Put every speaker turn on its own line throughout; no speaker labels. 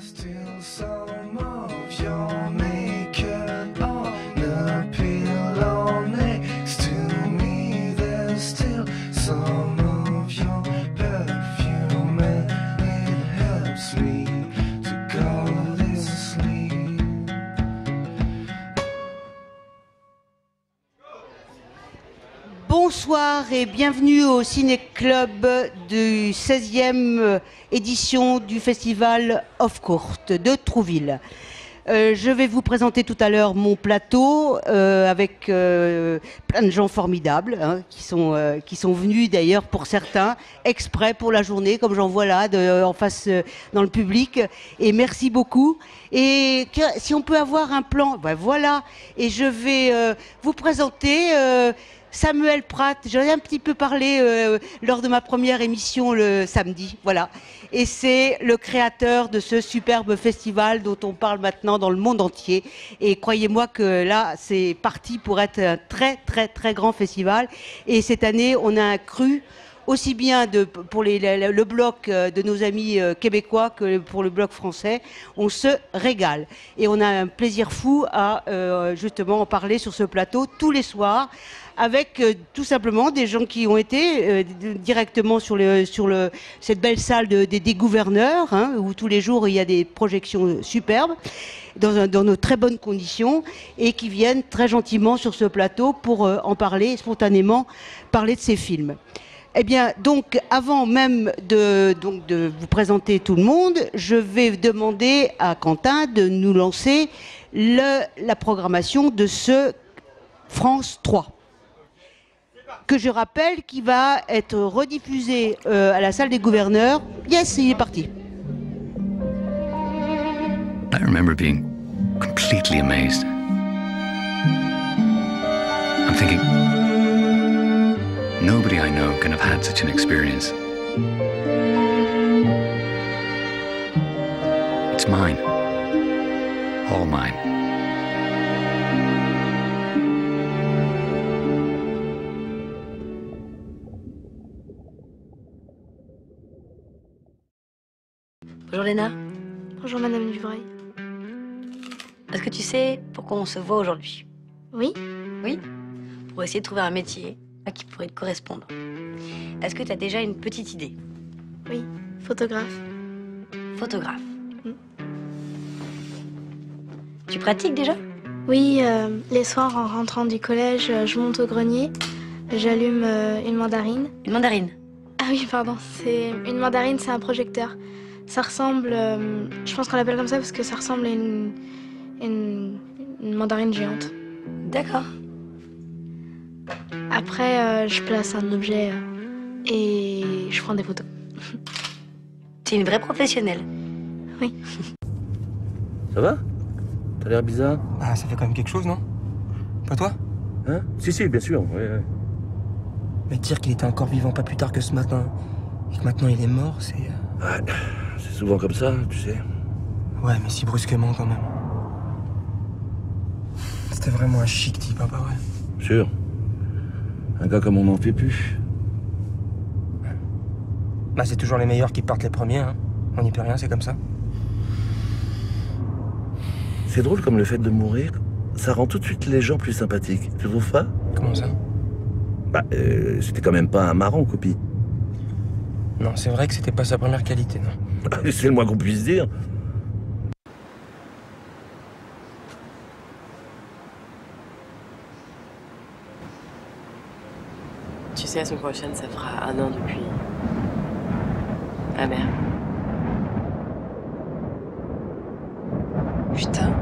still
so Et bienvenue au Ciné Club du 16e édition du festival Off Court de Trouville. Euh, je vais vous présenter tout à l'heure mon plateau euh, avec euh, plein de gens formidables hein, qui, sont, euh, qui sont venus d'ailleurs pour certains exprès pour la journée, comme j'en vois là en face euh, dans le public. Et merci beaucoup. Et si on peut avoir un plan, ben voilà. Et je vais euh, vous présenter. Samuel Pratt, j'en ai un petit peu parlé euh, lors de ma première émission le samedi, voilà. Et c'est le créateur de ce superbe festival dont on parle maintenant dans le monde entier. Et croyez-moi que là, c'est parti pour être un très très très grand festival. Et cette année, on a cru aussi bien pour le, bloc euh, de nos amis euh, québécois que pour le bloc français. On se régale. Et on a un plaisir fou à justement en parler sur ce plateau tous les soirs avec euh, tout simplement des gens qui ont été euh, directement sur, cette belle salle de- des- gouverneurs, hein, où tous les jours il y a des projections superbes, dans, dans de très bonnes conditions, et qui viennent très gentiment sur ce plateau pour euh, en parler, spontanément, parler de ces films. Eh bien, donc, avant même de, vous présenter tout le monde, je vais demander à Quentin de nous lancer la programmation de ce France 3 que je rappelle qui va être rediffusé euh, à la salle des gouverneurs. Yes, il est parti.
I remember being completely amazed. I'm thinking, nobody I know can have had such an experience. It's mine. All mine.
Bonjour Léna,
Bonjour Madame Dubreuil.
est-ce que tu sais pourquoi on se voit aujourd'hui?
Oui
Oui? Pour essayer de trouver un métier à qui pourrait te correspondre. Est-ce que tu as déjà une petite idée?
Oui. Photographe.
Photographe.
Mm.
Tu pratiques déjà?
Oui, euh, les soirs en rentrant du collège, euh, je monte au grenier, j'allume euh, une mandarine.
Une mandarine?
Ah oui, pardon, c'est une mandarine, c'est un projecteur. Ça ressemble, euh, je pense qu'on l'appelle comme ça parce que ça ressemble à une, une, une mandarine géante.
D'accord.
Après, euh, je place un objet euh, et je prends des photos.
Tu es une vraie professionnelle.
Ça va? T'as l'air bizarre?
Ah, ça fait quand même quelque chose, non? Pas toi?
Hein? Si, si, bien sûr, ouais, ouais.
Mais dire qu'il était encore vivant pas plus tard que ce matin et que maintenant il est mort, c'est.
Ouais, c'est souvent comme ça, tu sais.
Ouais, mais si brusquement quand même. C'était vraiment un chic type, hein, pas vrai
Sûr. Un gars comme on n'en fait plus.
Bah, c'est toujours les meilleurs qui partent les premiers, hein. On n'y peut rien, c'est comme ça.
C'est drôle comme le fait de mourir, ça rend tout de suite les gens plus sympathiques. Tu trouves pas?
Comment ça?
Bah, euh, c'était quand même pas un marrant, copie.
Non, c'est vrai que c'était pas sa première qualité, non.
c'est le moins qu'on puisse dire.
Tu sais, la semaine prochaine, ça fera un an depuis. Ma mère.
Putain,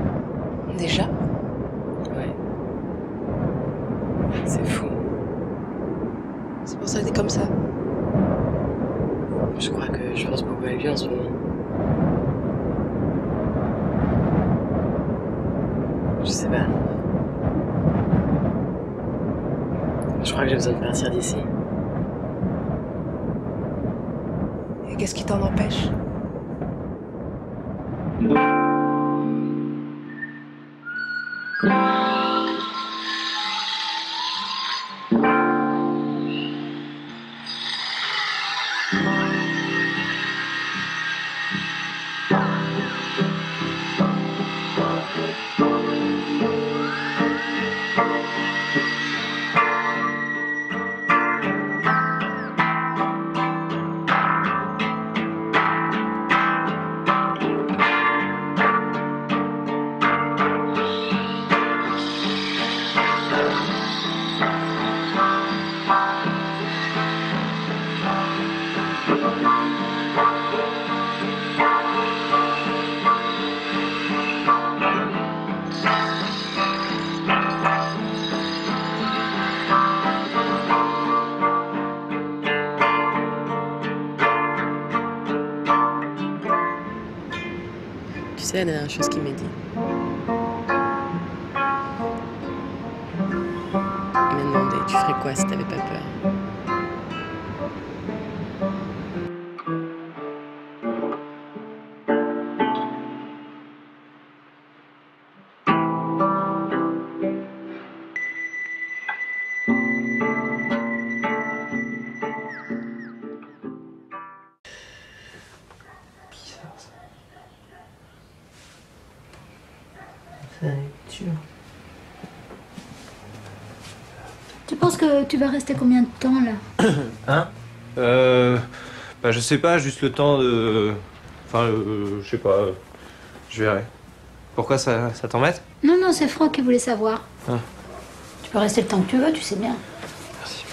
Sais la dernière chose qu'il m'a dit. Il m'a demandé Tu ferais quoi si t'avais pas peur?
Que tu vas rester combien de temps là
Hein Euh. Bah, je sais pas, juste le temps de. Enfin, euh, je sais pas. euh, Je verrai. Pourquoi ça, ça t'embête?
Non, non, c'est Franck qui voulait savoir.
Ah.
Tu peux rester le temps que tu veux, tu sais bien.
Merci.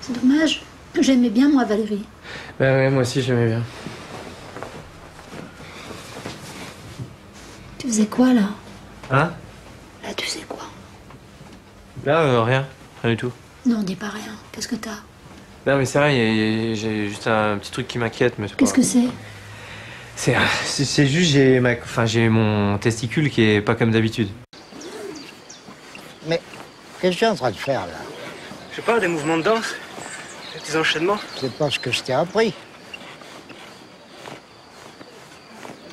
C'est dommage. J'aimais bien moi Valérie.
Bah, ouais, moi aussi, j'aimais bien.
Tu faisais quoi là?
Hein
Là, tu sais quoi
Là, euh, rien. Rien du tout.
Non, dis pas rien. Qu'est-ce que t'as?
Non, mais c'est vrai, j'ai juste un petit truc qui m'inquiète, mais.
Qu'est-ce que c'est?
C'est c'est- c'est juste, j'ai ma... enfin, j'ai mon testicule qui est pas comme d'habitude.
Mais qu'est-ce que tu es en train de faire là?
Je sais pas, des mouvements de danse Des enchaînements
C'est pas ce que je t'ai appris.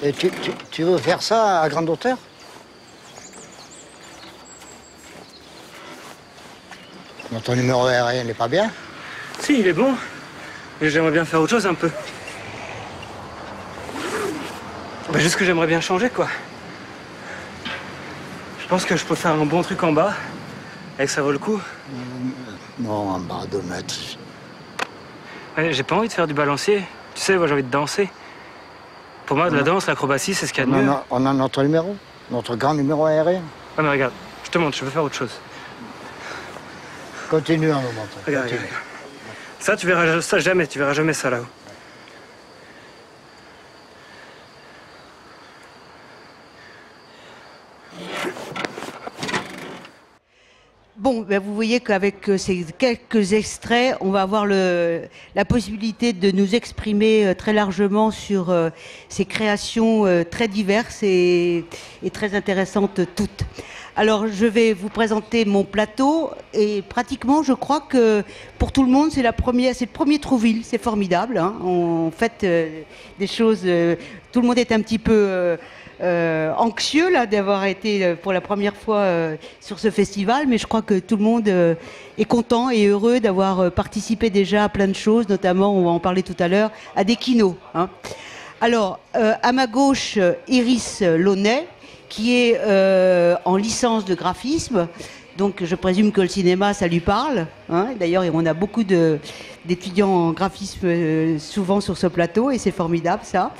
Et tu, tu- tu veux faire ça à grande hauteur? Non, Ton numéro aérien n'est pas bien
Si, il est bon. Mais j'aimerais bien faire autre chose un peu. Bah, juste que j'aimerais bien changer, quoi. Je pense que je peux faire un bon truc en bas et que ça vaut le coup.
Non, en bas de mètres.
Ouais, J'ai pas envie de faire du balancier. Tu sais, moi j'ai envie de danser. Pour moi, de la danse, l'acrobatie, c'est ce qu'il y a de
On
mieux.
a, on a notre numéro, notre grand numéro aérien.
Ouais, mais regarde, je te montre, je veux faire autre chose.
Continue.
Regarde,
continue.
regarde. Ça, tu verras ça jamais, tu verras jamais ça là-haut.
Bon, ben, vous voyez qu'avec euh, ces quelques extraits, on va avoir le, la possibilité de nous exprimer euh, très largement sur euh, ces créations très diverses et, et très intéressantes toutes. Alors, je vais vous présenter mon plateau et pratiquement, je crois que pour tout le monde, c'est le premier Trouville, c'est formidable. Hein. On fait euh, des choses, euh, tout le monde est un petit peu euh, anxieux d'avoir été pour la première fois sur ce festival, mais je crois que tout le monde est content et heureux d'avoir participé déjà à plein de choses, notamment, on va en parler tout à l'heure, à des kinos. hein. Alors, à ma gauche, Iris Launay, qui est euh, en licence de graphisme. Donc, je présume que le cinéma, ça lui parle. hein. D'ailleurs, on a beaucoup d'étudiants en graphisme euh, souvent sur ce plateau, et c'est formidable, ça.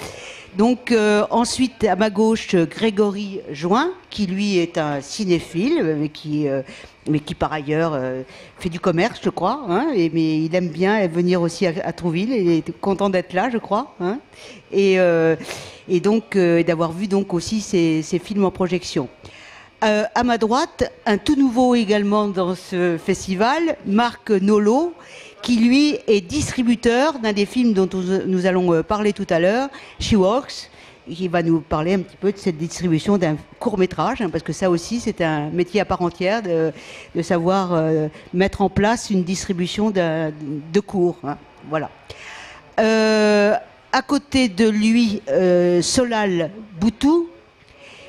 Donc euh, ensuite à ma gauche Grégory Join qui lui est un cinéphile mais qui euh, mais qui par ailleurs euh, fait du commerce je crois hein, mais il aime bien venir aussi à, Trouville il est content d'être là je crois hein, et, euh, et donc euh, d'avoir vu donc aussi ces, ces films en projection. Euh, à ma droite, un tout nouveau également dans ce festival, Marc Nolo, qui lui est distributeur d'un des films dont nous- allons euh, parler tout à l'heure, She Walks, et qui va nous parler un petit peu de cette distribution d'un court métrage, hein, parce que ça aussi c'est un métier à part entière de, savoir euh, mettre en place une distribution de cours. hein. Voilà. Euh, à côté de lui, Solal Boutou,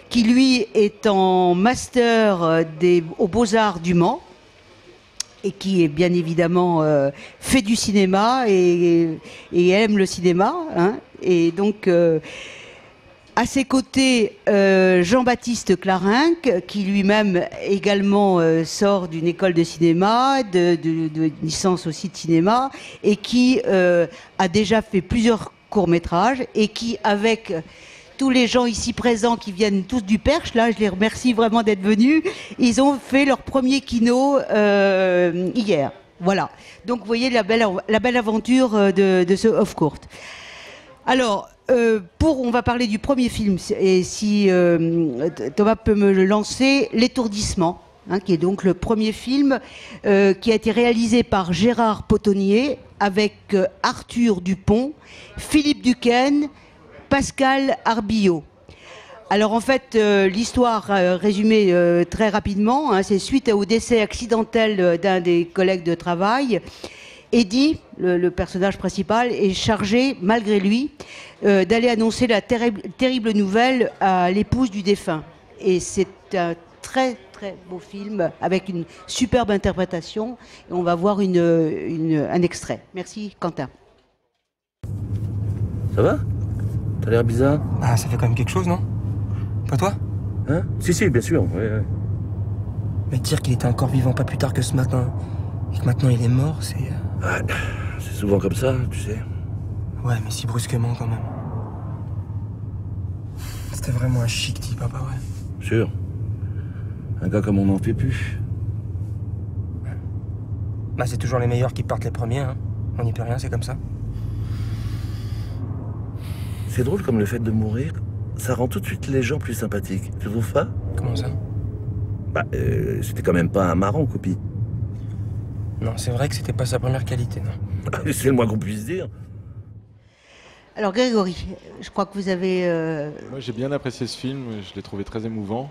qui lui est en master aux Beaux-Arts du Mans et qui est bien évidemment euh, fait du cinéma et, aime le cinéma. hein. Et donc, euh, à ses côtés, euh, Jean-Baptiste Clarinck, qui lui-même également sort d'une école de cinéma, de, licence aussi de cinéma, et qui a déjà fait plusieurs courts-métrages, et qui, avec tous les gens ici présents qui viennent tous du Perche, là, je les remercie vraiment d'être venus, ils ont fait leur premier kino euh, hier. Voilà. Donc, vous voyez la belle, la belle aventure euh, de, ce off-court. Alors, euh, pour, on va parler du premier film, et si Thomas peut me le lancer, L'étourdissement, hein, qui est donc le premier film qui a été réalisé par Gérard Potonnier avec Arthur Dupont, Philippe Duquesne, Pascal Arbillot. Alors en fait, euh, l'histoire euh, résumée euh, très rapidement, hein, c'est suite au décès accidentel d'un des collègues de travail. Eddie, le, personnage principal, est chargé, malgré lui, d'aller annoncer la terrible, nouvelle à l'épouse du défunt. Et c'est un très très beau film avec une superbe interprétation. Et on va voir un extrait. Merci Quentin.
Ça va? T'as l'air bizarre
Ah, ça fait quand même quelque chose, non? Pas toi?
Hein? Si, si, bien sûr, ouais, ouais.
Mais dire qu'il était encore vivant pas plus tard que ce matin, et que maintenant il est mort, c'est... euh,
Ouais, c'est souvent comme ça, tu sais.
Ouais, mais si brusquement quand même. C'était vraiment un chic type, hein, pas vrai?
Sûr. Un gars comme on n'en fait plus.
Bah, c'est toujours les meilleurs qui partent les premiers, hein. On n'y peut rien, c'est comme ça.
C'est drôle comme le fait de mourir, ça rend tout de suite les gens plus sympathiques. Tu trouves pas?
Comment ça?
Bah, euh, c'était quand même pas un marrant, copie.
Non, c'est vrai que c'était pas sa première qualité, non.
c'est le moins qu'on puisse dire.
Alors Grégory, je crois que vous avez... euh,
Moi j'ai bien apprécié ce film, je l'ai trouvé très émouvant.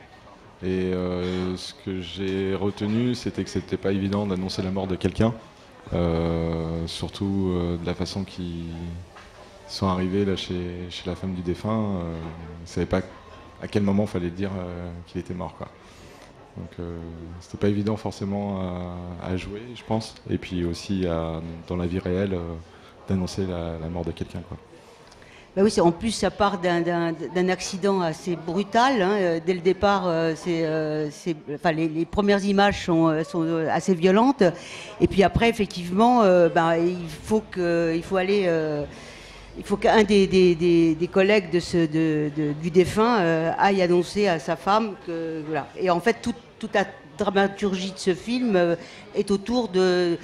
Et euh, ce que j'ai retenu, c'était que c'était pas évident d'annoncer la mort de quelqu'un. Euh, surtout euh, de la façon qu'ils sont arrivés là chez, la femme du défunt. Euh, ils savaient pas à quel moment fallait dire euh, qu'il était mort. Donc euh, c'était pas évident forcément à, jouer, je pense. Et puis aussi dans la vie réelle euh, d'annoncer la, mort de quelqu'un.
Bah oui, en plus, ça part d'un- accident assez brutal. hein, euh, Dès le départ, euh, enfin, les, premières images sont, assez violentes. Et puis après, effectivement, euh, ben, il, faut que, il faut aller. Il faut qu'un des, des- des- des collègues de ce, de- de- du défunt euh, aille annoncer à sa femme que voilà. Et en fait, toute, toute la dramaturgie de ce film euh, est autour de,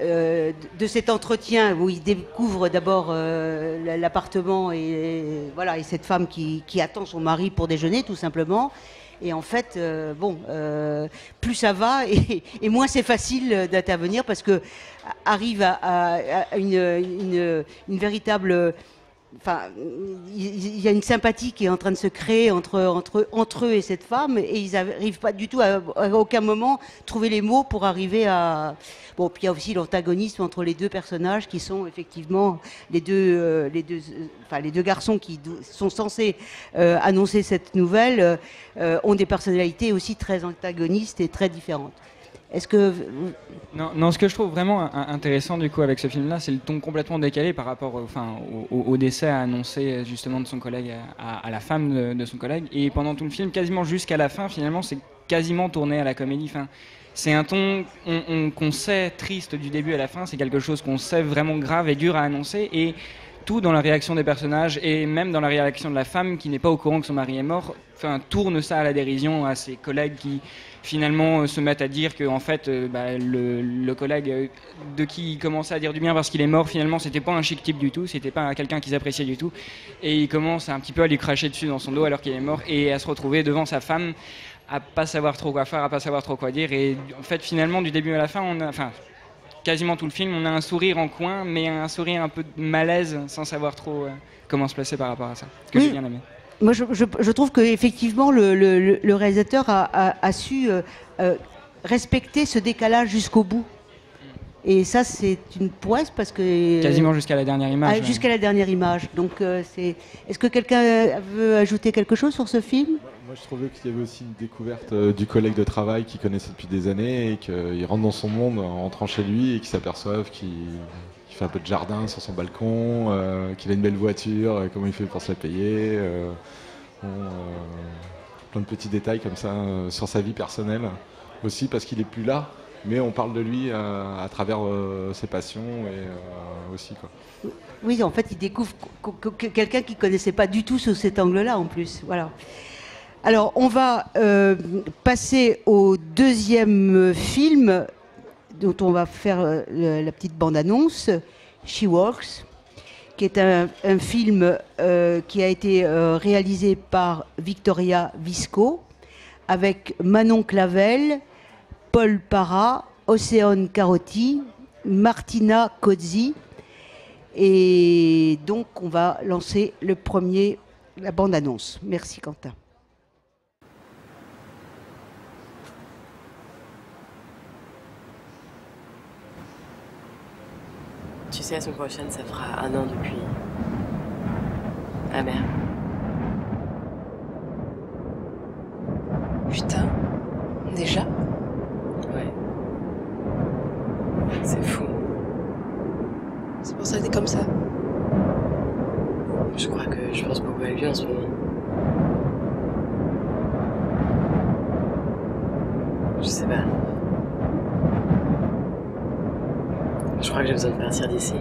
euh, de cet entretien où il découvre d'abord euh, l'appartement et, et voilà et cette femme qui, qui attend son mari pour déjeuner tout simplement. Et en fait, euh, bon, euh, plus ça va et, et moins c'est facile d'intervenir parce que arrive à, une, véritable Enfin, il y a une sympathie qui est en train de se créer entre, entre, eux et cette femme, et ils n'arrivent pas du tout à, aucun moment trouver les mots pour arriver à. Bon, puis il y a aussi l'antagonisme entre les deux personnages qui sont effectivement les deux, euh, les deux, enfin, les deux garçons qui sont censés euh, annoncer cette nouvelle euh, ont des personnalités aussi très antagonistes et très différentes. Est-ce que
Non, ce que je trouve vraiment in- intéressant du coup avec ce film-là, c'est le ton complètement décalé par rapport au, enfin, au, au- décès annoncé justement de son collègue à, la femme de, son collègue. Et pendant tout le film, quasiment jusqu'à la fin, finalement, c'est quasiment tourné à la comédie. Enfin, c'est un ton on- on- qu'on sait triste du début à la fin, c'est quelque chose qu'on sait vraiment grave et dur à annoncer. Et tout dans la réaction des personnages et même dans la réaction de la femme qui n'est pas au courant que son mari est mort, enfin, tourne ça à la dérision à ses collègues qui finalement euh, se mettent à dire que en fait euh, bah, le, le collègue euh, de qui il commençait à dire du bien parce qu'il est mort finalement c'était pas un chic type du tout c'était pas quelqu'un qu'ils appréciaient du tout. Et il commence un petit peu à lui cracher dessus dans son dos alors qu'il est mort et à se retrouver devant sa femme à pas savoir trop quoi faire à pas savoir trop quoi dire. Et en fait finalement du début à la fin on a enfin quasiment tout le film on a un sourire en coin mais un sourire un peu de malaise sans savoir trop comment se placer par rapport à ça. Que
Oui.
j'ai bien aimé
Moi, je, je- je trouve qu'effectivement, le, le- réalisateur a, a- a su euh, euh, respecter ce décalage jusqu'au bout. Et ça, c'est une prouesse parce que.
quasiment jusqu'à la dernière image
Ah. Jusqu'à la dernière image. Donc, euh, c'est. Est-ce que quelqu'un veut ajouter quelque chose sur ce film?
Moi, je trouvais qu'il y avait aussi une découverte euh, du collègue de travail qu'il connaissait depuis des années et qu'il rentre dans son monde en rentrant chez lui et qu'il s'aperçoive qu'il fait un peu de jardin sur son balcon, euh, qu'il a une belle voiture, euh, comment il fait pour se la payer. euh, plein de petits détails comme ça sur sa vie personnelle aussi parce qu'il est plus là. Mais on parle de lui à travers ses passions et aussi quoi.
Oui, en fait, il découvre qu- qu- qu- quelqu'un qu'il ne connaissait pas du tout sous cet angle-là, en plus. Voilà. Alors, on va passer au deuxième film dont on va faire euh, la petite bande-annonce, She Walks, qui est un, un film euh, qui a été euh, réalisé par Victoria Visco, avec Manon Clavel, Paul Parra, Océane Carotti, Martina Cozzi, Et donc, on va lancer le premier, la bande-annonce. Merci, Quentin.
Tu sais, la semaine prochaine, ça fera un an depuis. Amer.
Putain, déjà?
Ouais. C'est fou.
C'est pour ça que t'es comme ça.
Je crois que je pense beaucoup à lui en ce moment. Je sais pas. Je crois que j'ai besoin de partir d'ici.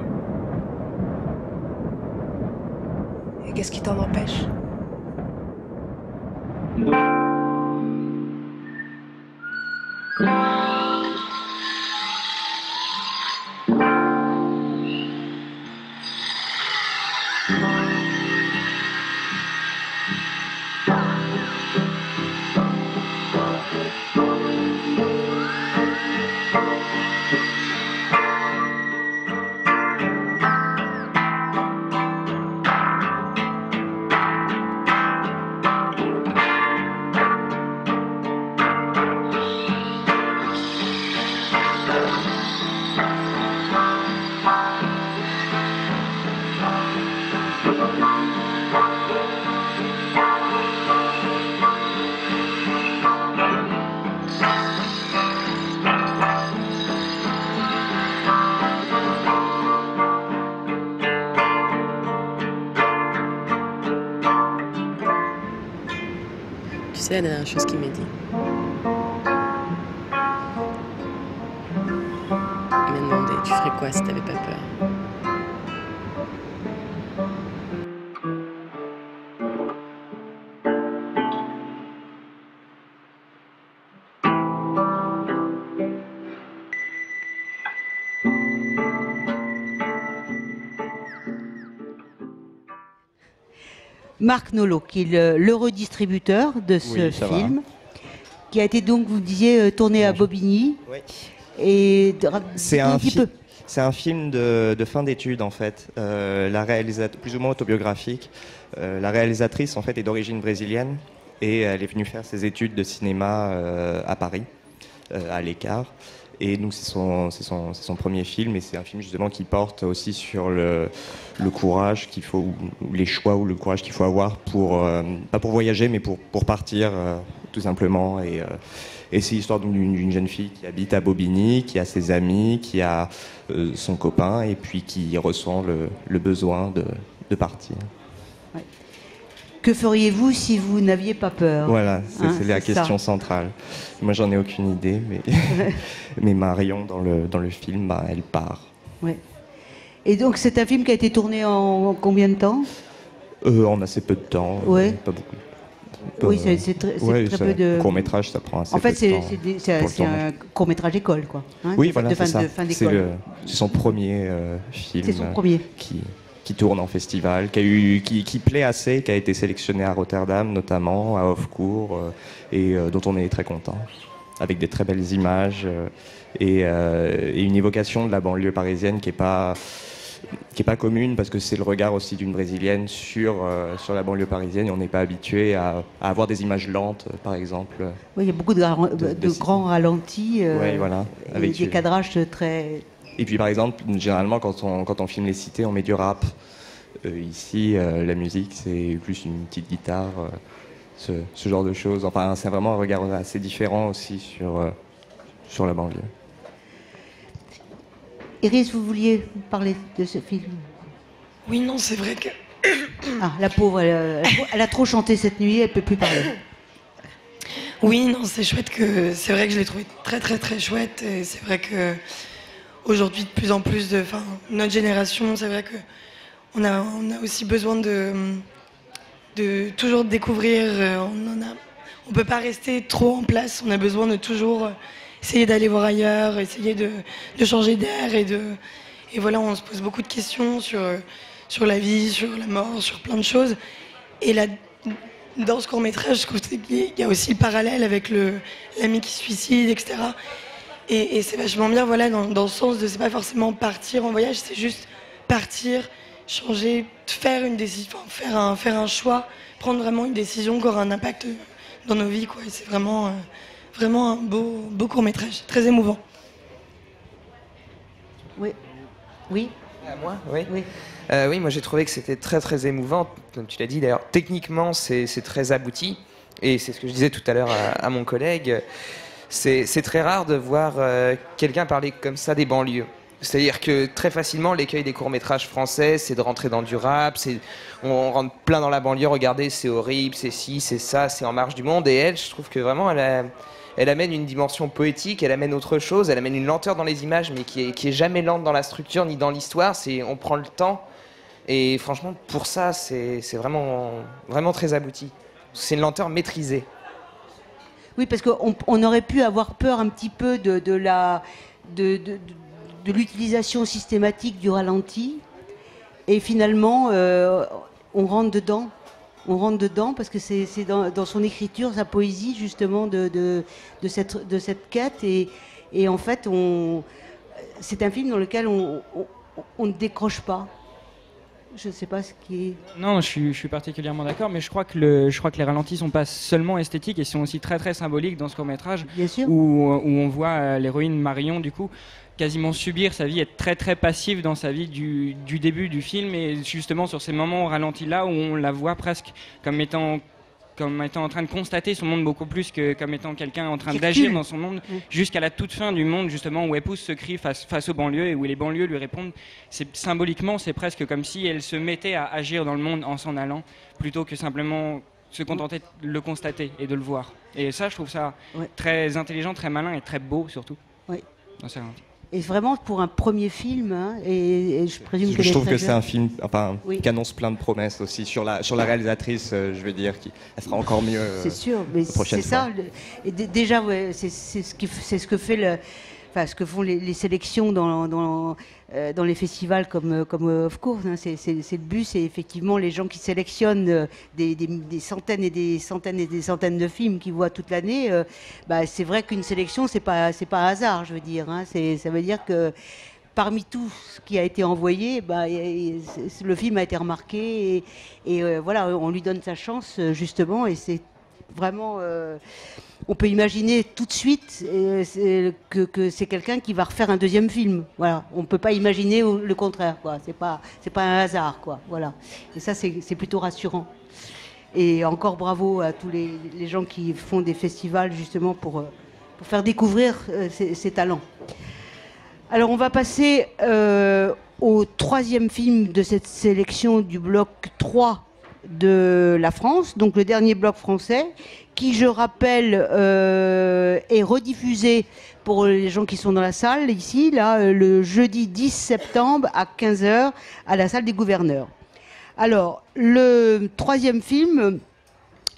Et qu'est-ce qui t'en empêche?
Sais la dernière
Marc Nolot, qui est le, le redistributeur de ce
Oui, ça va.
film, qui a été donc, vous disiez, euh, tourné à Bobigny.
Oui.
Et
C'est un, fi- film de, de fin d'études en fait, Euh, la plus ou moins autobiographique. Euh, la réalisatrice en fait est d'origine brésilienne et elle est venue faire ses études de cinéma euh, à Paris, euh, à l'écart. Et donc c'est son, premier film et c'est un film justement qui porte aussi sur le, courage qu'il faut, ou, les choix ou le courage qu'il faut avoir pour, euh, pas pour voyager mais pour, pour partir euh, tout simplement. Et, euh, c'est l'histoire d'une jeune fille qui habite à Bobigny, qui a ses amis, qui a son copain et puis qui ressent le, besoin de partir.
Que feriez-vous si vous n'aviez pas peur
Voilà, c'est
Hein,
c'est la
ça.
question centrale. Moi, j'en ai aucune idée, mais, mais Marion, dans le, dans le film, bah, elle part.
Ouais. Et donc, c'est un film qui a été tourné en combien de temps?
Euh, en assez peu de temps,
Ouais.
pas beaucoup.
Oui, c'est- très- peu de-
Court métrage, ça prend assez
En fait,
peu de temps
c'est des- c'est- un
tournage.
court-métrage école, quoi. hein,
oui, voilà, c'est ça. c'est son premier euh, film.
C'est son premier.
Qui, qui tourne en festival, qui, a eu, qui, qui plaît assez, qui a été sélectionné à Rotterdam notamment, à Hofcourt, euh, et euh, dont on est très content, avec des très belles images euh, et, et une évocation de la banlieue parisienne qui est pas qui est pas commune parce que c'est le regard aussi d'une brésilienne sur euh, sur la banlieue parisienne et on n'est pas habitué à, à avoir des images lentes par exemple
Oui, il y a beaucoup de, gra- de- de grands ralentis. euh,
Ouais, voilà,
et
avec
des cadrages très.
Et puis par exemple, généralement quand on, quand on filme les cités, on met du rap. Euh, ici, euh, la musique, c'est plus une petite guitare, euh, ce, ce genre de choses. Enfin, c'est vraiment un regard assez différent aussi sur, euh, sur la banlieue.
Iris, vous vouliez parler de ce film?
Oui, non, c'est vrai que.
Ah, la pauvre, elle, elle a trop chanté cette nuit, elle peut plus parler.
Oui, non, c'est chouette que. C'est vrai que je l'ai trouvé très, très, très chouette. Et c'est vrai que. Aujourd'hui, de plus en plus de. Enfin, notre génération, c'est vrai que. On a, aussi besoin de. toujours découvrir. euh, On en a. On peut pas rester trop en place. On a besoin de toujours euh, essayer d'aller voir ailleurs, essayer de, changer d'air et de. Et voilà, on se pose beaucoup de questions sur, euh, sur la vie, sur la mort, sur plein de choses. Et là, dans ce court métrage, je qu'il y a aussi le parallèle avec l'ami qui se suicide, etc. Et, et c'est vachement bien, voilà, dans, dans le sens de c'est pas forcément partir en voyage, c'est juste partir, changer, faire une décision, enfin, faire un, faire un choix, prendre vraiment une décision qui aura un impact dans nos vies. Quoi. Et c'est vraiment, euh, vraiment un beau, beau court métrage, très émouvant.
Oui. Oui.
moi Oui. Euh, oui, moi j'ai trouvé que c'était très très émouvant. Comme tu l'as dit d'ailleurs, techniquement c'est c'est très abouti. Et c'est ce que je disais tout à l'heure à, à mon collègue. C'est très rare de voir euh, quelqu'un parler comme ça des banlieues. C'est-à-dire que très facilement, l'écueil des courts-métrages français, c'est de rentrer dans du rap, c'est on rentre plein dans la banlieue, regardez, c'est horrible, c'est ci, c'est ça, c'est en marge du monde. Et elle, je trouve que vraiment, elle, amène une dimension poétique, elle amène autre chose, elle amène une lenteur dans les images, mais qui est, jamais lente dans la structure ni dans l'histoire. C'est on prend le temps. Et franchement, pour ça, c'est c'est vraiment, vraiment très abouti. C'est une lenteur maîtrisée.
Oui, parce qu'on on aurait pu avoir peur un petit peu de, l'utilisation systématique du ralenti, et finalement, euh, on rentre dedans. On rentre dedans parce que c'est dans, son écriture, sa poésie justement de, cette, quête. Et, en fait, c'est un film dans lequel on ne décroche pas. Je ne sais pas ce qui est.
Non, je suis, je suis particulièrement d'accord, mais je crois que le, je crois que les ralentis sont pas seulement esthétiques, ils sont aussi très très symboliques dans ce court métrage, où, où on voit euh, l'héroïne Marion du coup quasiment subir sa vie, être très très passive dans sa vie du, du début du film et justement sur ces moments au ralenti là où on la voit presque comme étant comme étant en train de constater son monde beaucoup plus que comme étant quelqu'un en train d'agir dans son monde jusqu'à la toute fin du monde justement où elle pousse ce cri face, face aux banlieues et où les banlieues lui répondent. Symboliquement c'est presque comme si elle se mettait à agir dans le monde en s'en allant plutôt que simplement se contenter de le constater et de le voir. Et ça je trouve ça très intelligent, très malin et très beau surtout.
Oui.
dans.
Et vraiment pour un premier film, hein, et, et je présume
Je,
qu'elle
je trouve que c'est un film enfin,
Oui.
qui annonce plein de promesses aussi sur la, sur la réalisatrice, euh, je veux dire, qui elle fera encore mieux. euh,
C'est sûr, mais
la prochaine
c'est ça. le- et déjà, ouais, c'est ce, ce que fait le, ce que font les, sélections dans, euh, dans les festivals comme, euh, comme euh, Of Course. hein. c'est le but, c'est effectivement les gens qui sélectionnent des, des- centaines et des centaines et des centaines de films qu'ils voient toute l'année. bah, c'est vrai qu'une sélection, c'est pas pas hasard, je veux dire. hein. Ça veut dire que parmi tout ce qui a été envoyé, bah, le film a été remarqué et, voilà, on lui donne sa chance justement et c'est vraiment. euh, on peut imaginer tout de suite euh, que, c'est quelqu'un qui va refaire un deuxième film. Voilà, on peut pas imaginer le contraire. Quoi, c'est pas pas un hasard. Voilà. Et ça c'est plutôt rassurant. Et encore bravo à tous les, gens qui font des festivals justement pour, euh, faire découvrir ces, talents. Alors on va passer au troisième film de cette sélection du bloc 3 de la France, donc le dernier bloc français, qui je rappelle euh, est rediffusé pour les gens qui sont dans la salle ici, là, le jeudi 10 septembre à 15h à la salle des gouverneurs. Alors, le troisième film,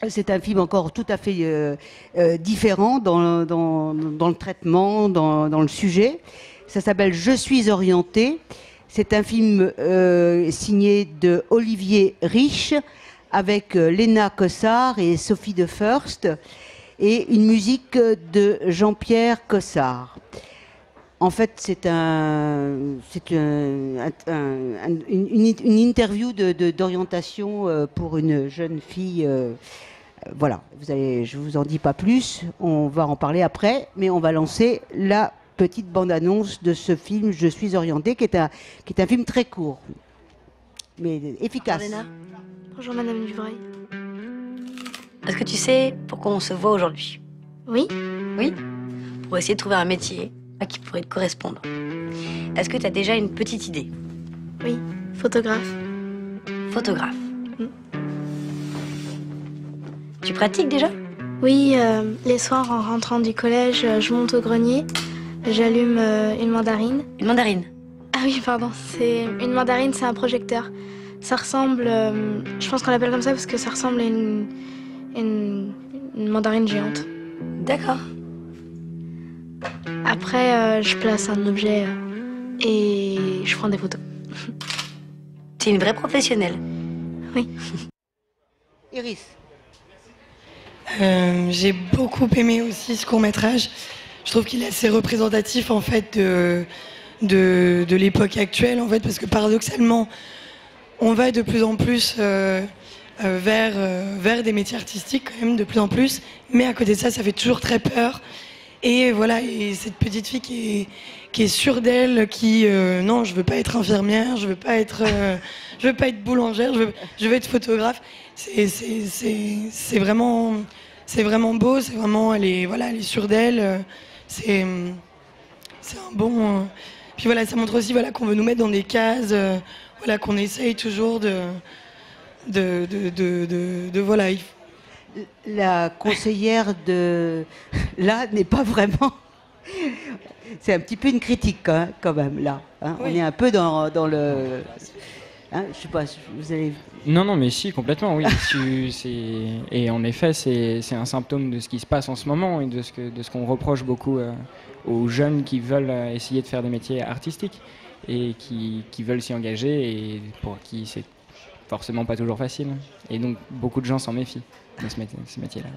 c'est un film encore tout à fait euh, euh, différent dans le traitement, dans, dans le sujet. Ça s'appelle Je suis orienté. C'est un film euh, signé de Olivier Rich avec euh, Léna Cossard et Sophie de First et une musique de Jean-Pierre Cossard. En fait, c'est un, une, une- interview de- de- d'orientation euh, pour une jeune fille. voilà, je vous en dis pas plus. On va en parler après, mais on va lancer la petite bande-annonce de ce film Je suis orienté, qui est un, qui est un film très court, mais efficace.
Bonjour Madame Duvreuil.
Est-ce que tu sais pourquoi on se voit aujourd'hui?
Oui.
Oui? Pour essayer de trouver un métier à qui pourrait te correspondre. Est-ce que tu as déjà une petite idée?
Oui, photographe.
Photographe. Tu pratiques déjà?
Oui, euh, les soirs en rentrant du collège, euh, je monte au grenier, j'allume euh, une mandarine.
Une mandarine
Ah oui, pardon, c'est une mandarine, c'est un projecteur. Ça ressemble, euh, je pense qu'on l'appelle comme ça parce que ça ressemble à une, une, une mandarine géante.
D'accord.
Après, euh, je place un objet euh, et je prends des photos.
Tu es une vraie professionnelle.
Oui.
Iris.
Euh, J'ai beaucoup aimé aussi ce court métrage. Je trouve qu'il est assez représentatif en fait de, de, l'époque actuelle, en fait, parce que paradoxalement, on va de plus en plus euh, euh, vers, euh, vers des métiers artistiques, quand même, de plus en plus. Mais à côté de ça, ça fait toujours très peur. Et voilà, et cette petite fille qui est, qui est sûre d'elle, qui non, je veux pas être infirmière, je veux pas être, je veux pas être boulangère, je veux, je veux être photographe. C'est vraiment, c'est vraiment beau. C'est vraiment, elle est, voilà, elle est sûre d'elle. Euh, C'est, c'est un bon. euh, Puis voilà, ça montre aussi voilà qu'on veut nous mettre dans des cases, euh, voilà qu'on essaye toujours de, de, de, de, voilà. il-
La conseillère de là n'est pas vraiment. C'est un petit peu une critique hein, quand même là. hein. On est un peu dans, dans le. Hein, je sais pas, vous avez.
Non, non, mais si, complètement, oui. Et en effet, c'est un symptôme de ce qui se passe en ce moment et de ce qu'on reproche beaucoup euh, aux jeunes qui veulent euh, essayer de faire des métiers artistiques et qui, qui veulent s'y engager et pour qui c'est forcément pas toujours facile. Et donc, beaucoup de gens s'en méfient de ce métier- ces métiers-là.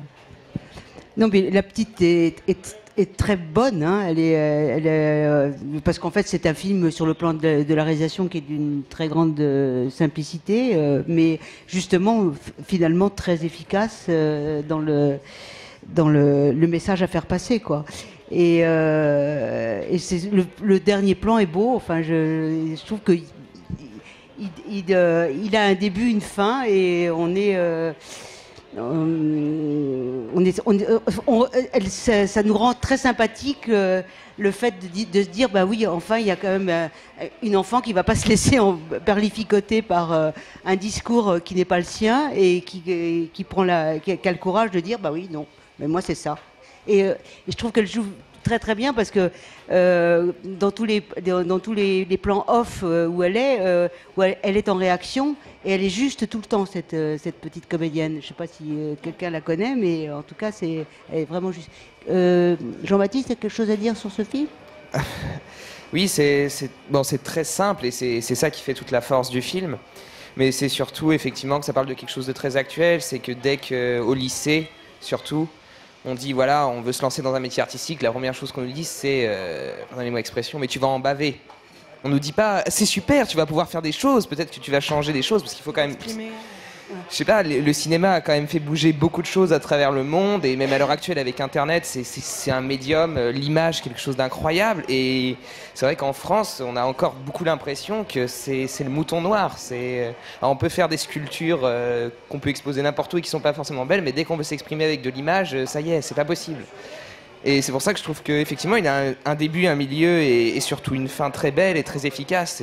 Non, mais la petite est, est- très bonne. hein. Elle est, euh, elle est, euh, parce qu'en fait, c'est un film sur le plan de, la réalisation qui est d'une très grande euh, simplicité, mais justement, finalement, très efficace dans, le, dans le, le message à faire passer. Quoi. Et, euh, et c'est- le, le dernier plan est beau. Enfin, je, je trouve que il, il, euh, il a un début, une fin, et on est. ça, nous rend très sympathique euh, le fait de, se dire bah oui enfin il y a quand même euh, une enfant qui va pas se laisser en, perlificoter par euh, un discours qui n'est pas le sien et qui, prend la qui a, le courage de dire bah oui non mais moi c'est ça. Et je trouve qu'elle joue très très bien parce que euh, dans tous les dans, tous les, plans off euh, où elle est euh, où elle, est en réaction et elle est juste tout le temps cette cette petite comédienne je sais pas si quelqu'un la connaît mais en tout cas c'est elle est vraiment juste Jean-Baptiste quelque chose à dire sur ce film
Oui, c'est bon, c'est très simple et c'est ça qui fait toute la force du film. Mais c'est surtout effectivement que ça parle de quelque chose de très actuel. C'est que dès qu'au lycée, surtout, on dit voilà, on veut se lancer dans un métier artistique, la première chose qu'on nous dit c'est, euh, pardonnez-moi l'expression, mais tu vas en baver. On nous dit pas c'est super, tu vas pouvoir faire des choses, peut-être que tu vas changer des choses parce qu'il faut quand même. Je sais pas, le, cinéma a quand même fait bouger beaucoup de choses à travers le monde et même à l'heure actuelle avec Internet, c'est- un médium, euh, l'image, quelque chose d'incroyable. Et c'est vrai qu'en France, on a encore beaucoup l'impression que c'est le mouton noir. Euh, on peut faire des sculptures euh, qu'on peut exposer n'importe où et qui sont pas forcément belles, mais dès qu'on veut s'exprimer avec de l'image, ça y est, c'est pas possible. Et c'est pour ça que je trouve qu'effectivement, il a un, début, un milieu et, surtout une fin très belle et très efficace.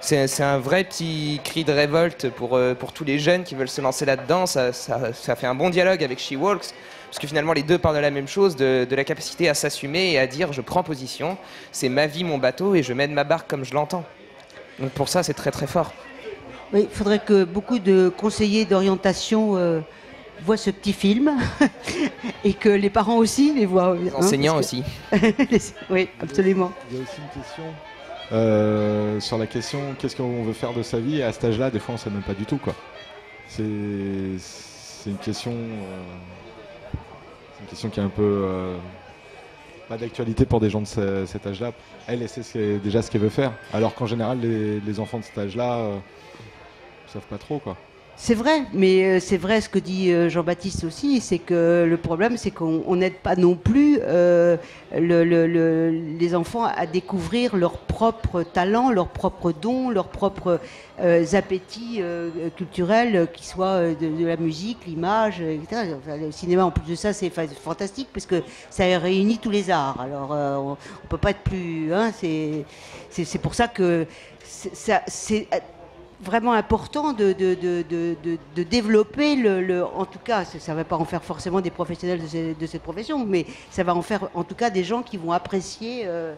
C'est un vrai petit cri de révolte pour, euh, pour tous les jeunes qui veulent se lancer là-dedans. Ça, ça- ça fait un bon dialogue avec She Walks, parce que finalement, les deux parlent de la même chose, de, de la capacité à s'assumer et à dire je prends position, c'est ma vie, mon bateau, et je mène ma barque comme je l'entends. Donc pour ça, c'est très très fort.
Oui, il faudrait que beaucoup de conseillers d'orientation euh, voient ce petit film et que les parents aussi les voient. Les
enseignants aussi.
oui, absolument.
Il y a aussi une question euh, sur la question qu'est-ce qu'on veut faire de sa vie. À cet âge-là, des fois, on ne sait même pas du tout. quoi. C'est c'est une question. euh, une question qui est un peu. euh, pas d'actualité pour des gens de ce- cet âge-là. Elle, sait déjà ce qu'elle veut faire. Alors qu'en général, les, enfants de cet âge-là euh, savent pas trop. quoi.
C'est vrai, mais euh, c'est vrai ce que dit euh, Jean-Baptiste aussi, c'est que le problème, c'est qu'on on n'aide pas non plus euh, le- le- le- les enfants à découvrir leurs propres talents, leurs propres dons, leurs propres appétits culturels, qui soient de, la musique, l'image, etc. Le cinéma, en plus de ça, c'est fa- fantastique parce que ça réunit tous les arts. Alors, on, on peut pas être plus. Hein, c'est pour ça que ça- c'est vraiment important de, de, de, de, développer le, le- en tout cas, ça ne va pas en faire forcément des professionnels de, ces- de cette profession, mais ça va en faire en tout cas des gens qui vont apprécier euh,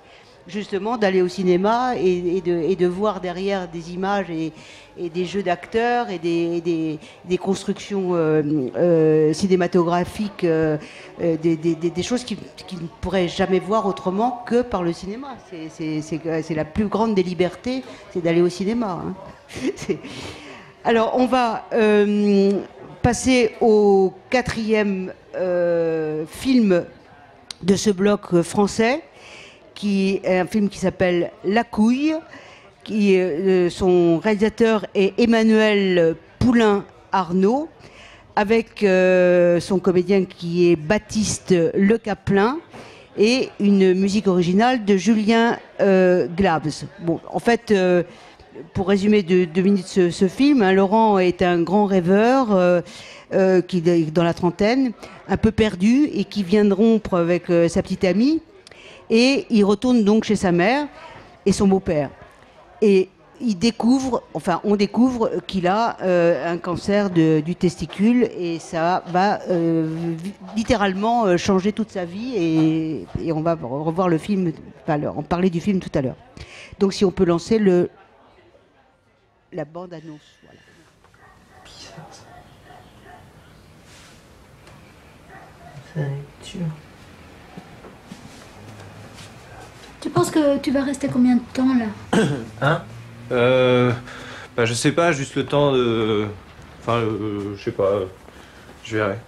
justement d'aller au cinéma et, et de, et de voir derrière des images et, et des jeux d'acteurs et des, des, des constructions euh, euh, cinématographiques, euh, euh, des, des- choses qu'ils qui ne pourraient jamais voir autrement que par le cinéma. C'est la plus grande des libertés, c'est d'aller au cinéma. hein. Alors, on va euh, passer au quatrième euh, film de ce bloc français, qui est un film qui s'appelle La couille. Qui, euh, son réalisateur est Emmanuel Poulain Arnaud, avec son comédien qui est Baptiste Le Caplin et une musique originale de Julien Glabs. Bon, en fait, pour résumer deux, minutes ce, ce film, hein, Laurent est un grand rêveur euh, euh, qui est dans la trentaine, un peu perdu et qui vient de rompre avec euh, sa petite amie. Et il retourne donc chez sa mère et son beau-père. Et il découvre, enfin, on découvre qu'il a un cancer du testicule et ça va littéralement changer toute sa vie et, on va re- revoir le film, en parler du film tout à l'heure. Donc, si on peut lancer le la bande annonce. Voilà.
Tu penses que tu vas rester combien de temps là
Hein Euh. Bah, je sais pas, juste le temps de. Enfin, euh, je sais pas. euh, Je verrai.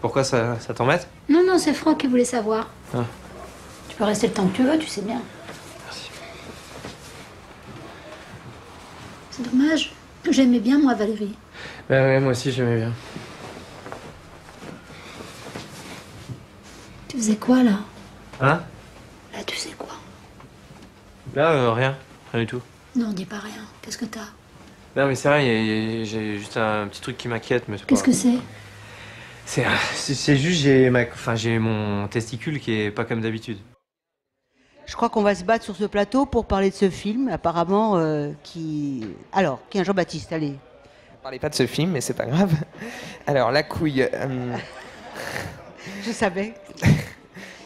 Pourquoi ça, ça t'embête?
Non, non, c'est Franck qui voulait savoir.
Ah.
Tu peux rester le temps que tu veux, tu sais bien. C'est dommage. J'aimais bien moi Valérie.
Bah ouais, moi aussi j'aimais bien.
Tu faisais quoi là?
Hein?
Là, tu sais quoi?
Là, euh, rien. Rien du tout.
Non, dis pas rien. Qu'est-ce que t'as?
Non, mais c'est vrai, j'ai juste un petit truc qui m'inquiète, mais.
Qu'est-ce que c'est?
C'est c'est- c'est juste, j'ai ma... enfin, j'ai mon testicule qui est pas comme d'habitude.
Je crois qu'on va se battre sur ce plateau pour parler de ce film, apparemment, euh, qui. Alors, qui est un Jean-Baptiste, allez.
Parlez pas de ce film, mais c'est pas grave. Alors, la couille. euh,
Je savais.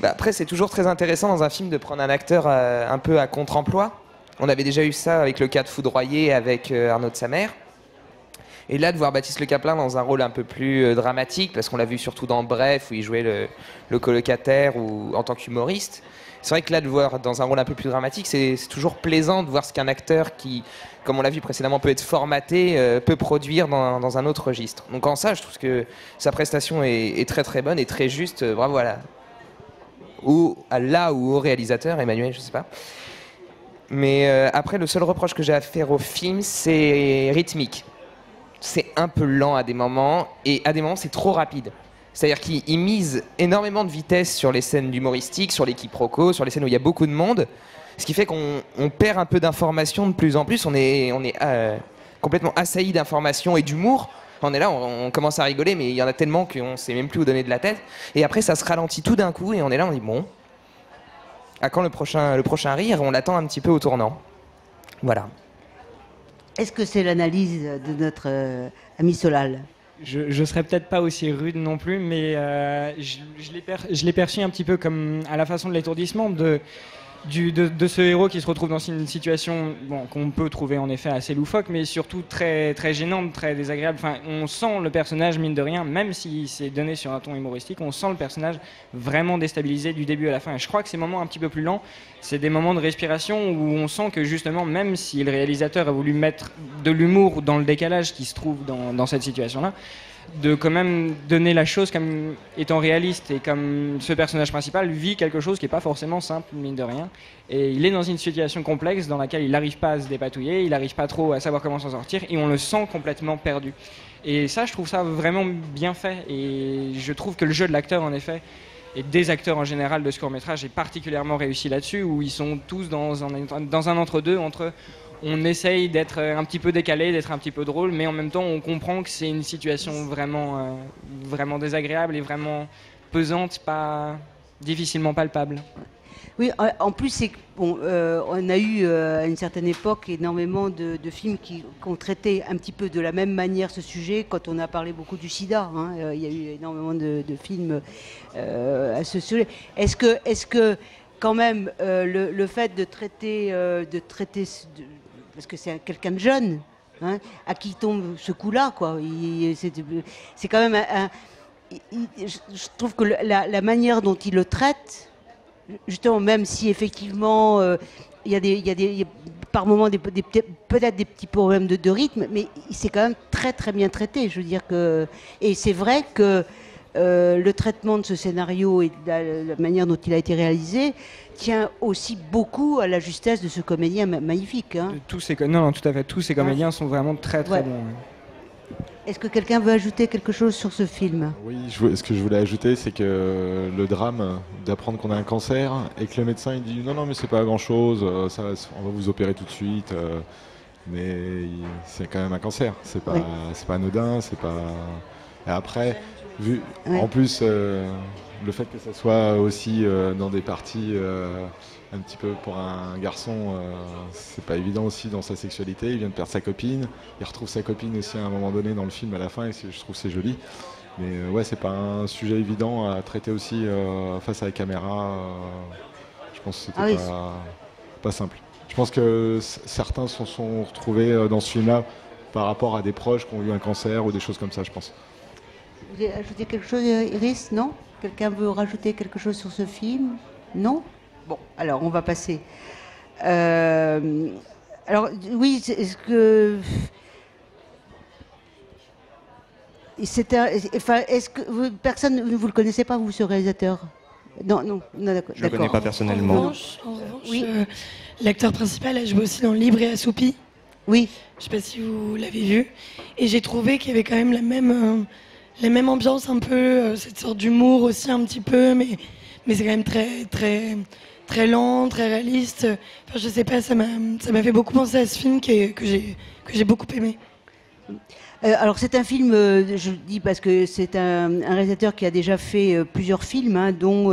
Bah, après, c'est toujours très intéressant dans un film de prendre un acteur euh, un peu à contre-emploi. On avait déjà eu ça avec le cas de Foudroyer avec Arnaud de sa mère. Et là, de voir Baptiste Le Caplin dans un rôle un peu plus euh, dramatique, parce qu'on l'a vu surtout dans Bref, où il jouait le, colocataire ou en tant qu'humoriste. C'est vrai que là, de voir dans un rôle un peu plus dramatique, c'est toujours plaisant de voir ce qu'un acteur qui, comme on l'a vu précédemment, peut être formaté, euh, peut produire dans, un autre registre. Donc en ça, je trouve que sa prestation est, très très bonne et très juste. Euh, Bravo à la, ou à là ou au réalisateur, Emmanuel, je sais pas. Mais après, le seul reproche que j'ai à faire au film, c'est rythmique. C'est un peu lent à des moments, et à des moments, c'est trop rapide. C'est-à-dire qu'il il mise énormément de vitesse sur les scènes d'humoristique, sur les quiproquos, sur les scènes où il y a beaucoup de monde, ce qui fait qu'on on perd un peu d'informations de plus en plus. On est, euh, complètement assailli d'informations et d'humour. On est là, on, commence à rigoler, mais il y en a tellement qu'on sait même plus où donner de la tête. Et après, ça se ralentit tout d'un coup, et on est là, on dit bon, à quand le prochain rire? On l'attend un petit peu au tournant. Voilà.
Est-ce que c'est l'analyse de notre euh, ami Solal?
Je, je serais peut-être pas aussi rude non plus, mais euh, je l'ai perçu un petit peu comme à la façon de l'étourdissement de, du, de, ce héros qui se retrouve dans une situation qu'on peut trouver en effet assez loufoque, mais surtout très, très gênante, très désagréable. Enfin, on sent le personnage, mine de rien, même si c'est donné sur un ton humoristique, on sent le personnage vraiment déstabilisé du début à la fin. Et je crois que ces moments un petit peu plus lents, c'est des moments de respiration où on sent que justement, même si le réalisateur a voulu mettre de l'humour dans le décalage qui se trouve dans, dans cette situation-là, de quand même donner la chose comme étant réaliste et comme ce personnage principal vit quelque chose qui n'est pas forcément simple, mine de rien. Et il est dans une situation complexe dans laquelle il n'arrive pas à se dépatouiller, il n'arrive pas trop à savoir comment s'en sortir et on le sent complètement perdu. Et ça, je trouve ça vraiment bien fait et je trouve que le jeu de l'acteur, en effet, et des acteurs en général de ce court métrage est particulièrement réussi là-dessus, où ils sont tous dans un, dans un entre-deux entre on essaye d'être un petit peu décalé, d'être un petit peu drôle, mais en même temps on comprend que c'est une situation vraiment, euh, vraiment désagréable et vraiment pesante, pas difficilement palpable.
Oui, en- plus, c'est bon, euh, on a eu euh, à une certaine époque énormément de, films qui, ont traité un petit peu de la même manière ce sujet. Quand on a parlé beaucoup du SIDA, hein, il y a eu énormément de, films à ce sujet. Est-ce que, est-ce que, quand même, le, le fait de traiter, de traiter, ce- parce que c'est un- quelqu'un de jeune. hein, à qui tombe ce coup-là, quoi. C'est quand même un, je trouve que la, manière dont il le traite, justement, même si effectivement euh, il y a des, il y a des, par moments peut-être des petits problèmes de, de rythme, mais c'est quand même très très bien traité. Je veux dire que et c'est vrai que euh, le traitement de ce scénario et de la, la manière dont il a été réalisé tient aussi beaucoup à la justesse de ce comédien ma- magnifique. hein.
Tous ces, non, non, tout à fait. Tous ces comédiens sont vraiment très très
Ouais.
bons. ouais.
Est-ce que quelqu'un veut ajouter quelque chose sur ce film?
Oui, je ce que je voulais ajouter, c'est que le drame d'apprendre qu'on a un cancer et que le médecin il dit non, non, mais c'est pas grand chose, ça, va se- on va vous opérer tout de suite. euh, mais c'est quand même un cancer, c'est pas,
Oui.
c'est pas anodin, c'est pas. Et après, vu,
Ouais.
en plus, euh, le fait que ça soit aussi euh, dans des parties euh, un petit peu pour un garçon, c'est pas évident aussi dans sa sexualité. Il vient de perdre sa copine, il retrouve sa copine aussi à un moment donné dans le film à la fin, et je trouve que c'est joli. Mais ouais, c'est pas un sujet évident à traiter aussi face à la caméra. je pense que c'était
Ah oui,
pas, pas simple. Je pense que certains se sont retrouvés dans ce film-là par rapport à des proches qui ont eu un cancer ou des choses comme ça, je pense.
Vous voulez ajouter quelque chose, Iris? Non? Quelqu'un veut rajouter quelque chose sur ce film? Non? Bon, alors on va passer. Euh, alors, oui, est-ce que. C'est un, enfin, est-ce que vous- personne, vous le connaissez pas, vous, ce réalisateur? Non, non, non, d'accord.
Je le connais pas
En
personnellement.
revanche, en revanche, euh, l'acteur principal a joué aussi dans Libre et Assoupi.
Oui.
Je sais pas si vous l'avez vu. Et j'ai trouvé qu'il y avait quand même la même, euh, la même ambiance, un peu, euh, cette sorte d'humour aussi un petit peu, mais, mais c'est quand même très, très, très lent, très réaliste. Enfin, je sais pas, ça m'a fait beaucoup penser à ce film qui est- que j'ai j'ai beaucoup aimé.
Euh, alors c'est un film, euh, je le dis parce que c'est un, réalisateur qui a déjà fait euh, plusieurs films, hein, dont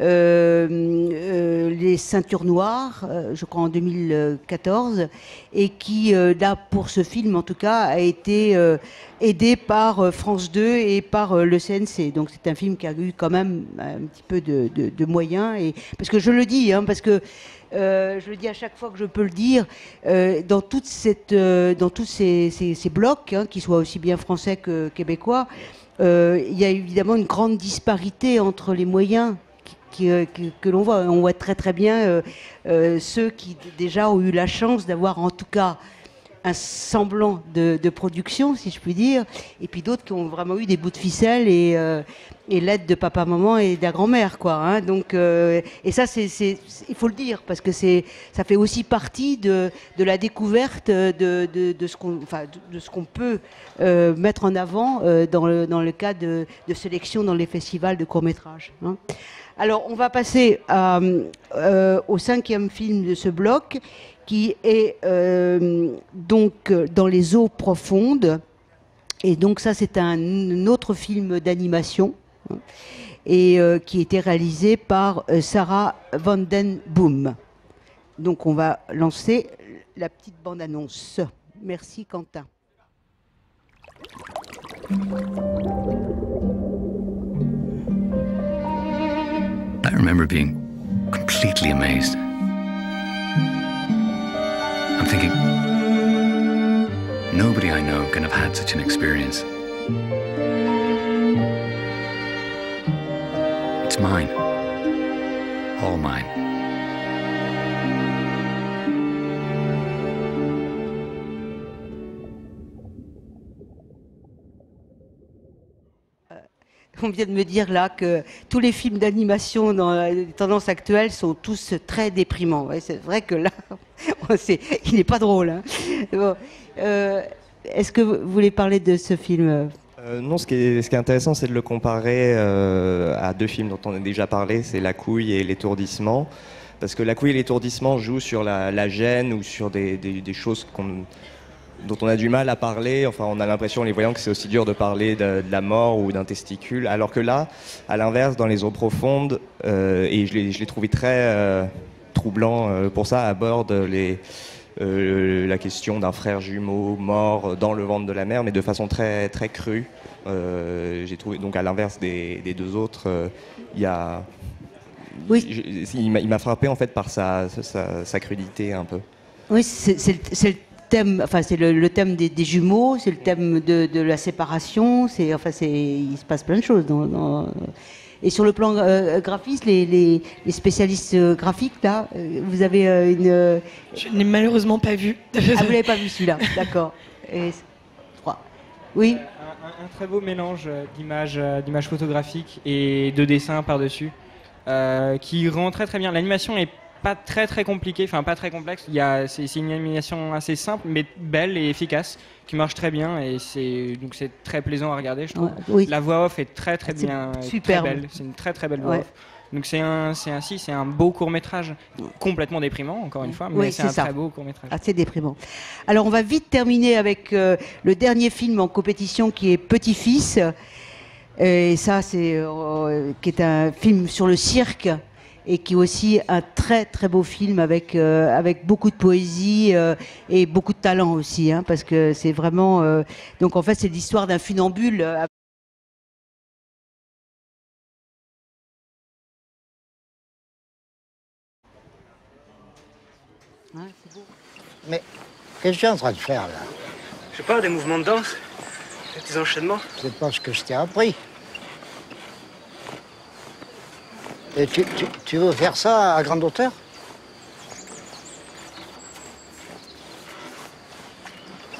Les Ceintures Noires, je crois en 2014, et qui, là pour ce film en tout cas, a été aidé par France 2 et par le CNC. Donc c'est un film qui a eu quand même un petit peu de moyens, et, parce que je le dis, hein, parce que euh, je le dis à chaque fois que je peux le dire, euh, euh, dans tous ces, blocs, hein, qu'ils soient aussi bien français que québécois, il y a évidemment une grande disparité entre les moyens qui- qui, que, l'on voit. On voit très très bien ceux qui déjà ont eu la chance d'avoir en tout cas un semblant de, production, si je puis dire, et puis d'autres qui ont vraiment eu des bouts de ficelle et, euh, l'aide de papa, maman et de la grand-mère, quoi. hein. Donc, euh, et ça, c'est, il faut le dire parce que c'est, ça fait aussi partie de, la découverte de, ce qu'on, enfin, de, ce qu'on peut euh, mettre en avant dans, le, cas de, sélection dans les festivals de court métrage. hein. Alors, on va passer au cinquième film de ce bloc, qui est euh, donc dans les eaux profondes. Et donc ça, c'est un, autre film d'animation hein, et euh, qui été réalisé par euh, Sarah Vandenboom. Donc on va lancer la petite bande-annonce. Merci Quentin.
I remember being completely amazed. Thinking, nobody I know can have had such an experience. It's mine. All mine.
On vient de me dire là que tous les films d'animation dans les tendances actuelles sont tous très déprimants. C'est vrai que là, il n'est pas drôle. hein. Euh, Est-ce que vous voulez parler de ce film
Euh, non, ce qui est, intéressant, c'est de le comparer euh, à deux films dont on a déjà parlé, c'est La couille et L'étourdissement. Parce que La couille et L'étourdissement jouent sur la, gêne ou sur des choses qu'on- dont on a du mal à parler. Enfin, on a l'impression, en les voyant, que c'est aussi dur de parler de, de la mort ou d'un testicule. Alors que là, à l'inverse, dans les eaux profondes, euh, et je l'ai je l'ai trouvé très euh, troublant euh, pour ça, aborde les, la question d'un frère jumeau mort dans le ventre de la mer, mais de façon très, très crue. J'ai trouvé, donc à l'inverse des, des deux autres, il y a. Oui. Il m'a- il m'a frappé en fait par sa, sa, sa crudité un peu.
Oui, c'est c'est le, c'est le thème, enfin c'est le, le thème des, des jumeaux, c'est le thème de, de la séparation. C'est enfin c'est il se passe plein de choses. Dans, dans- et sur le plan euh, graphiste, les, les, les spécialistes euh, graphiques là, euh, vous avez euh, une. euh,
Je n'ai malheureusement pas vu.
ah vous l'avez pas vu celui-là, d'accord. Et trois. Oui.
Un, un très beau mélange euh, d'images, euh, d'images photographiques et de dessins par-dessus, euh, qui rend très très bien. L'animation est pas très très compliquée, enfin pas très complexe. Il y a, c'est, c'est une animation assez simple, mais belle et efficace, qui marche très bien et c'est donc c'est très plaisant à regarder, je trouve.
Ouais, oui.
La voix off est très très
C'est
bien, est
superbe.
très belle. C'est une très très belle voix
Ouais.
off. Donc c'est un, c'est ainsi, c'est un beau court métrage, complètement déprimant encore une fois, mais
Oui,
c'est
c'est
un
ça.
très beau court métrage.
Assez déprimant. Alors on va vite terminer avec euh, le dernier film en compétition qui est Petit Fils. Et ça, c'est euh, qui est un film sur le cirque et qui est aussi un très très beau film avec euh, avec beaucoup de poésie euh, et beaucoup de talent aussi, hein, parce que c'est vraiment euh, donc en fait c'est l'histoire d'un funambule.
Mais qu'est-ce que tu es en train de faire là?
Je sais pas, des mouvements de danse, des petits enchaînements.
C'est pas ce que je t'ai appris. Et tu, tu- tu veux faire ça à grande hauteur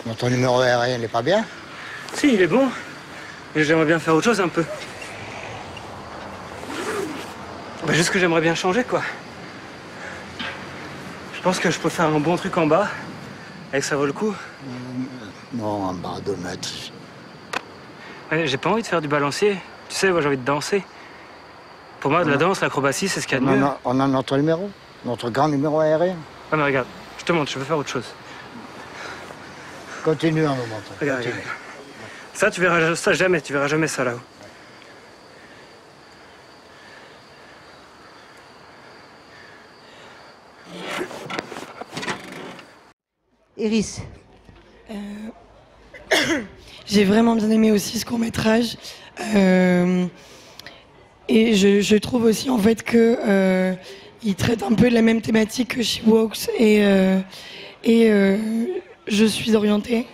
Non, Ton numéro aérien n'est pas bien
Si, il est bon. Mais j'aimerais bien faire autre chose un peu. Bah, juste que j'aimerais bien changer, quoi. Je pense que je peux faire un bon truc en bas, et que ça vaut le coup.
Non, en bas de mètres.
Ouais, j'ai pas envie de faire du balancier. Tu sais, moi j'ai envie de danser. Pour moi, de la danse, l'acrobatie, c'est ce qu'il y a de
On
mieux.
a, on a notre numéro Notre grand numéro aérien
Ah, mais regarde, je te montre, je veux faire autre chose.
Continue.
Regarde,
continue.
regarde. Ça, tu verras ça jamais, tu verras jamais ça là-haut.
Iris.
Euh, J'ai vraiment bien aimé aussi ce court métrage. Euh, et je, trouve aussi en fait que euh, traite un peu de la même thématique que She Walks et, euh, euh, Je suis orientée,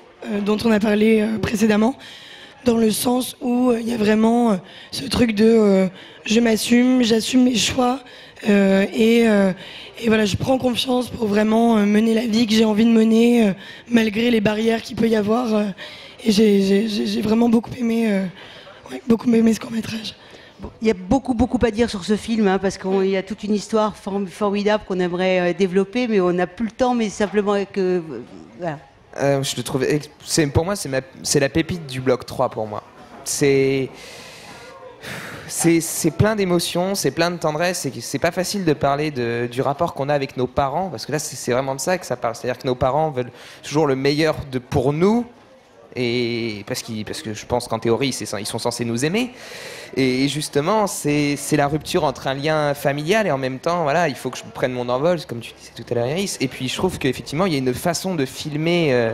dont on a parlé précédemment, dans le sens où il y a vraiment ce truc de je m'assume, j'assume mes choix et, voilà, je prends confiance pour vraiment mener la vie que j'ai envie de mener, malgré les barrières qu'il peut y avoir. et j'ai- vraiment beaucoup aimé, beaucoup aimé ce court métrage.
Il y a beaucoup, beaucoup à dire sur ce film, hein, parce qu'il y a toute une histoire form- formidable qu'on aimerait euh, développer, mais on n'a plus le temps, mais simplement que... euh,
je le trouve. pour moi, c'est la pépite du bloc 3 pour moi. C'est. C'est plein d'émotions, c'est plein de tendresse, c'est pas facile de parler du rapport qu'on a avec nos parents, parce que là, c'est vraiment de ça que ça parle. C'est-à-dire que nos parents veulent toujours le meilleur pour nous, et parce, que je pense qu'en théorie, ils sont censés nous aimer. Et justement, c'est la rupture entre un lien familial et en même temps, voilà, il faut que je prenne mon envol, comme tu disais tout à l'heure, Iris. Et puis, je trouve qu'effectivement, il y a une façon de filmer euh,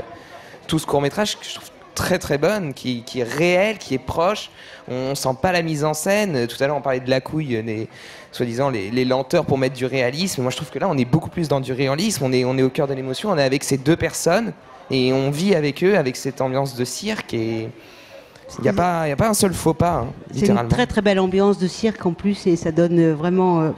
tout ce court métrage que je trouve très très bonne, qui, est réelle, qui est proche. On sent pas la mise en scène. Tout à l'heure, on parlait de la couille, les, soi-disant les, les lenteurs pour mettre du réalisme. Moi, je trouve que là, on est beaucoup plus dans du réalisme. On est, on est au cœur de l'émotion. On est avec ces deux personnes et on vit avec eux, avec cette ambiance de cirque. Et il n'y a, pas- il y a pas un seul faux pas, hein,
C'est une très très belle ambiance de cirque en plus et ça donne euh, vraiment. euh,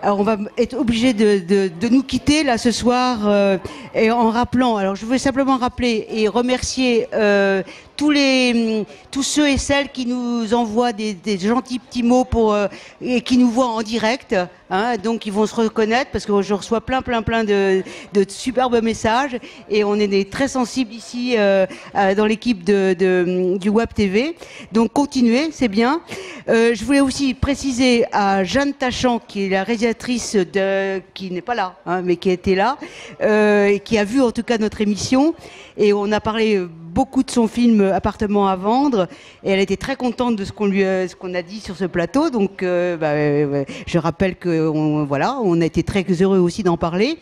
Alors on va être obligé de, de- nous quitter là ce soir euh, et en rappelant. Alors je veux simplement rappeler et remercier euh, tous les hum, tous ceux et celles qui nous envoient des, des gentils petits mots pour euh, et qui nous voient en direct. Hein. donc ils vont se reconnaître parce que je reçois plein plein plein de, superbes messages et on est très sensibles ici euh, euh, dans l'équipe du Web TV. Donc continuez, c'est bien. Euh, je voulais aussi préciser à Jeanne Tachant, qui est la réalisatrice de, qui n'est pas là, hein, mais qui était là, et qui a vu en tout cas notre émission, et on a parlé beaucoup de son film Appartement à vendre, et elle était très contente de ce qu'on lui, a- ce qu'on a dit sur ce plateau. Donc, euh, bah, euh, je rappelle que on, voilà, on a été très heureux aussi d'en parler.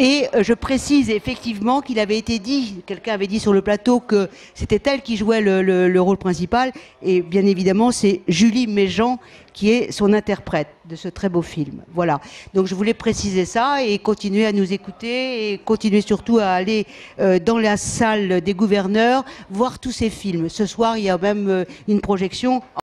Et euh, je précise effectivement qu'il avait été dit, quelqu'un avait dit sur le plateau que c'était elle qui jouait le, le- le rôle principal. Et bien évidemment, c'est Julie Méjean qui est son interprète de ce très beau film. Voilà. Donc je voulais préciser ça et continuer à nous écouter et continuer surtout à aller euh, dans la salle des gouverneurs voir tous ces films. Ce soir, il y a même euh, une projection.